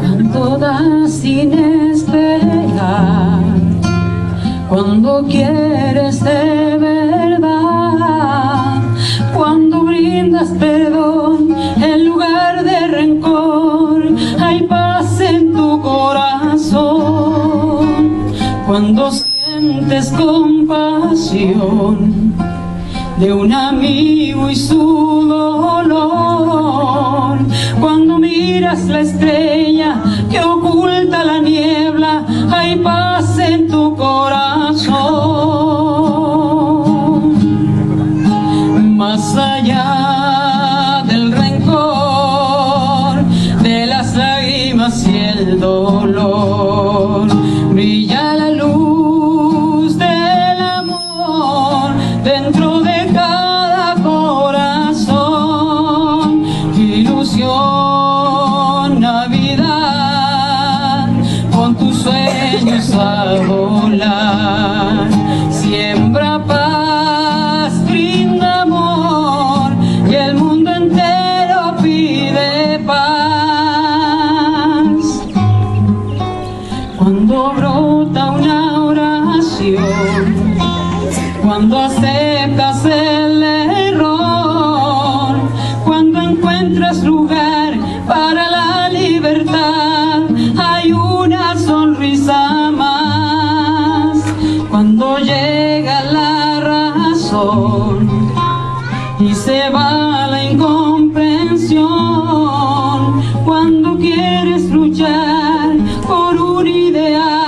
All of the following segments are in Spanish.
Cuando das sin esperar, cuando quieres de verdad, cuando brindas perdón en lugar de rencor, hay paz en tu corazón, cuando sientes compasión de un amigo y su dolor. cuando brota una oración, cuando aceptas el error, cuando encuentras lugar para la libertad, hay una sonrisa más, cuando llega la razón y se va. por un ideal.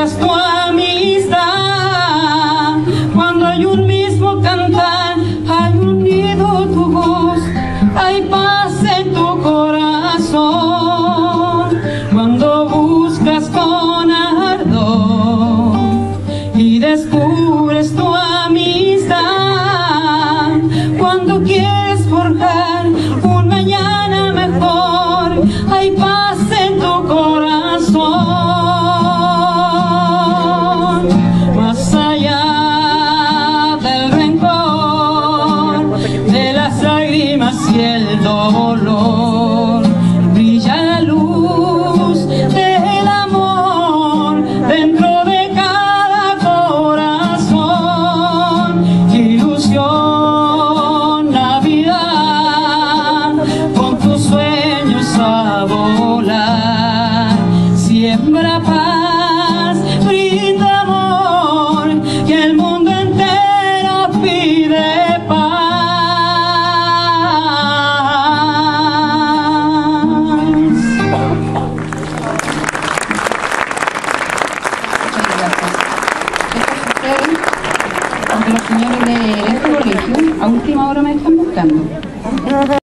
muestras tu amistad cuando hay un mismo cantar. los señores de, de esta colegio, a última hora me están buscando.